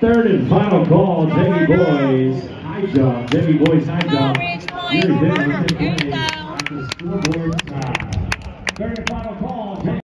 Third and final call, Jamie Boys. High job, Jamie Boys high job. You're Third and final call.